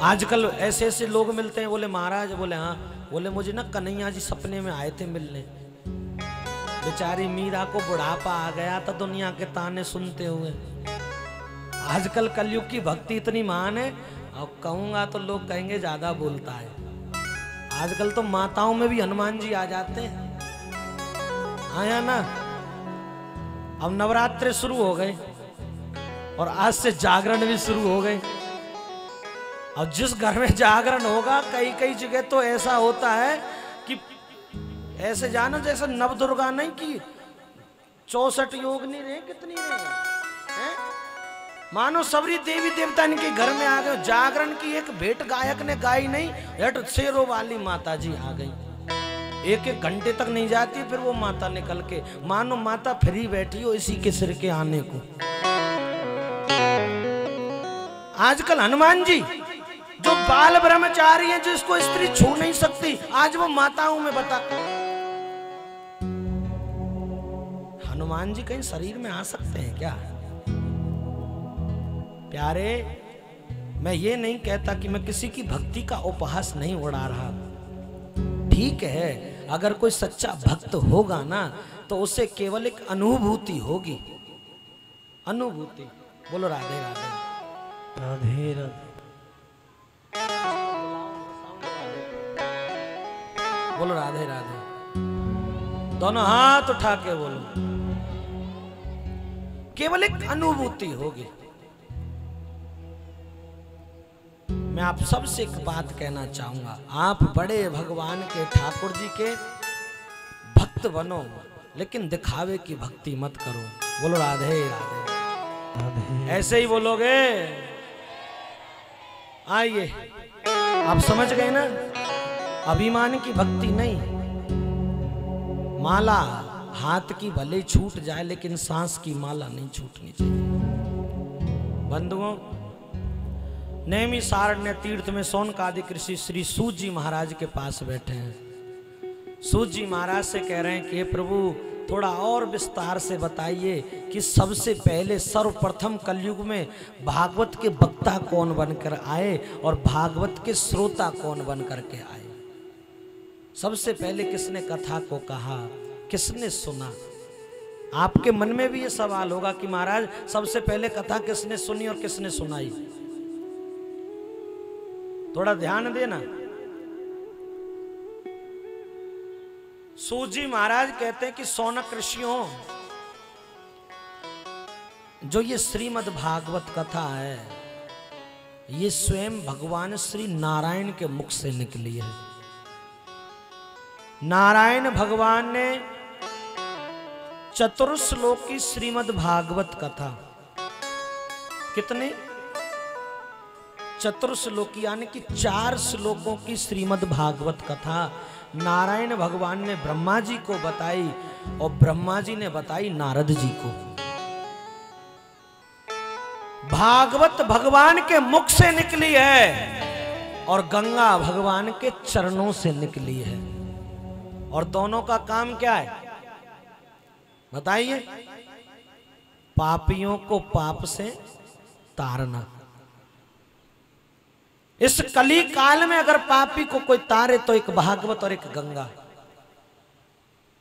आजकल ऐसे ऐसे लोग मिलते हैं, बोले, महाराज, बोले हाँ बोले, मुझे ना कन्हैया जी सपने में आए थे मिलने। बेचारी मीरा को बुढ़ापा आ गया था दुनिया के ताने सुनते हुए। आजकल कलयुग की भक्ति इतनी महान है और कहूँगा तो लोग कहेंगे, ज़्यादा बोलता है। आजकल तो माताओं में भी हनुमान जी आ जाते हैं। आया ना? अब नवरात्र शुरू हो गए और आज से जागरण भी शुरू हो गए। और जिस घर में जागरण होगा, कई कई जगह तो ऐसा होता है कि ऐसे जानो जैसे नव दुर्गा नहीं की चौसठ योग नहीं रहे, कितनी रहे? मानो सबरी देवी देवता इनके घर में आ गए जागरण की एक भेंट गायक ने गाई नहीं, हट शेरों वाली माता जी आ गई। एक एक घंटे तक नहीं जाती, फिर वो माता निकल के, मानो माता फ्री बैठी हो इसी के सिर के आने को। आजकल हनुमान जी जो बाल ब्रह्मचारी है, जिसको स्त्री छू नहीं सकती, आज वो माताओं में बता। हनुमान जी कहीं शरीर में आ सकते हैं क्या? प्यारे, मैं ये नहीं कहता कि मैं किसी की भक्ति का उपहास नहीं उड़ा रहा। ठीक है, अगर कोई सच्चा भक्त होगा ना तो उसे केवल एक अनुभूति होगी। अनुभूति। बोलो राधे राधे। राधे राधे। बोलो, राधे राधे। दोनों हाथ उठा के बोलो। केवल एक अनुभूति होगी। मैं आप सबसे एक बात कहना चाहूँगा। आप बड़े भगवान के, ठाकुर जी के भक्त बनो, लेकिन दिखावे की भक्ति मत करो। बोलो राधे राधे राधे। ऐसे ही बोलोगे? आइए। आप समझ गए ना? अभिमान की भक्ति नहीं। माला हाथ की भले छूट जाए, लेकिन सांस की माला नहीं छूटनी चाहिए। बंधुओं, नेमी सारण्य तीर्थ में सोनकादिक कृषि श्री सूत जी महाराज के पास बैठे हैं। सूत जी महाराज से कह रहे हैं कि प्रभु, थोड़ा और विस्तार से बताइए कि सबसे पहले सर्वप्रथम कलयुग में भागवत के वक्ता कौन बनकर आए और भागवत के श्रोता कौन बनकर के आए? सबसे पहले किसने कथा को कहा? किसने सुना? आपके मन में भी ये सवाल होगा कि महाराज, सबसे पहले कथा किसने सुनी और किसने सुनाई? थोड़ा ध्यान देना। सूजी महाराज कहते हैं कि सोनक ऋषियों, जो ये श्रीमद् भागवत कथा है, ये स्वयं भगवान श्री नारायण के मुख से निकली है। नारायण भगवान ने चतुर्श्लोक की श्रीमद् भागवत कथा। कितने? चतुर्श्लोकी यानी कि चार श्लोकों की श्रीमद् भागवत कथा नारायण भगवान ने ब्रह्मा जी को बताई और ब्रह्मा जी ने बताई नारद जी को। भागवत भगवान के मुख से निकली है और गंगा भगवान के चरणों से निकली है। और दोनों का काम क्या है? बताइए। पापियों को पाप से तारना। इस कली काल में अगर पापी को कोई तारे तो एक भागवत और एक गंगा।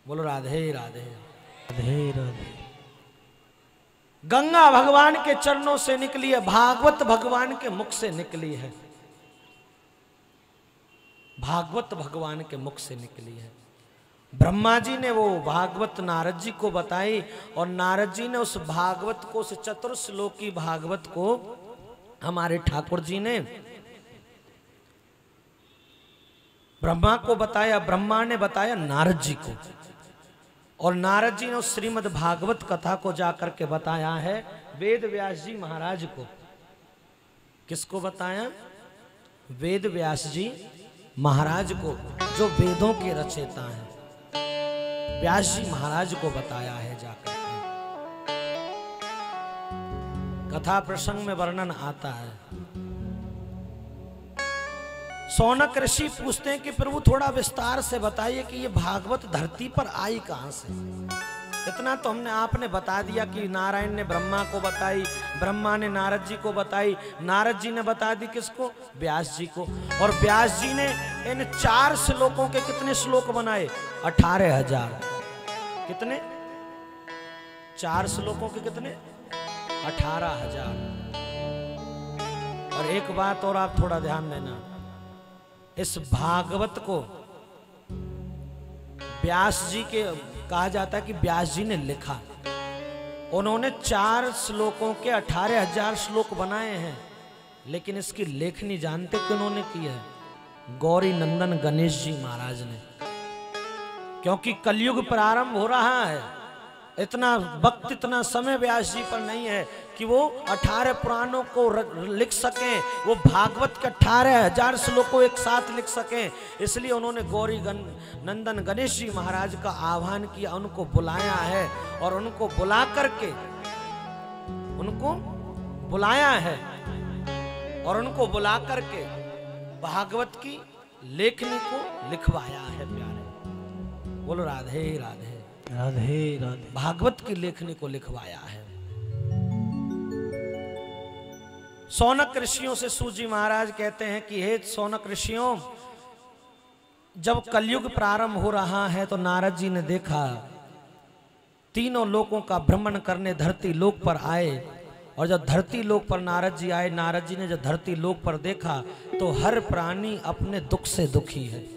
बोलो राधे राधे। राधे राधे। गंगा भगवान के चरणों से निकली है भागवत भगवान के मुख से निकली है। भागवत भगवान के मुख से निकली है। ब्रह्मा जी ने वो भागवत नारद जी को बताई और नारद जी ने उस भागवत को, उस चतुर्श्लोकी भागवत को हमारे ठाकुर जी ने ब्रह्मा को बताया, ब्रह्मा ने बताया नारद जी को। और नारद जी ने उस श्रीमद् भागवत कथा को जाकर के बताया है, वेद व्यास जी महाराज को। किसको बताया? वेद व्यास जी महाराज को, जो वेदों के रचयिता हैं। व्यास जी महाराज को बताया है जाकर। कथा प्रसंग में वर्णन आता है। सौनक ऋषि पूछते हैं कि प्रभु थोड़ा विस्तार से बताइए कि ये भागवत धरती पर आई कहाँ से? इतना तो हमने आपने बता दिया कि नारायण ने ब्रह्मा को बताई, ब्रह्मा ने नारद जी को बताई, नारद जी ने बता दी किसको? व्यास जी को। और व्यास जी ने इन चार श्लोकों के कितने श्लोक बनाए? अठारह हज़ार। कितने? चार श्लोकों के कितने? अठारह हज़ार। और एक बात और आप थोड़ा ध्यान देना। इस भागवत को व्यास जी के, कहा जाता है कि व्यास जी ने लिखा। उन्होंने चार श्लोकों के अठारह हज़ार श्लोक बनाए हैं, लेकिन इसकी लेखनी जानते कि उन्होंने की है। गौरी नंदन गणेश जी महाराज ने। क्योंकि कलयुग प्रारंभ हो रहा है इतना वक्त इतना समय व्यास जी पर नहीं है कि वो अठारह पुराणों को लिख सकें वो भागवत के अठारह हज़ार श्लोकों एक साथ लिख सकें। इसलिए उन्होंने गौरी गन, नंदन गणेश जी महाराज का आह्वान किया उनको बुलाया है और उनको बुला करके उनको बुलाया है और उनको बुला करके भागवत की लेखनी को लिखवाया है प्यारे। बोलो राधे राधे। राधे राधे। भागवत की लेखनी को लिखवाया है। सोनक ऋषियों से सूजी महाराज कहते हैं कि हे सोनक ऋषियों जब कलयुग प्रारंभ हो रहा है तो नारद जी ने देखा तीनों लोगों का भ्रमण करने धरती लोक पर आए। और जब धरती लोक पर नारद जी आए, नारद जी ने जब धरती लोक पर देखा तो हर प्राणी अपने दुख से दुखी है।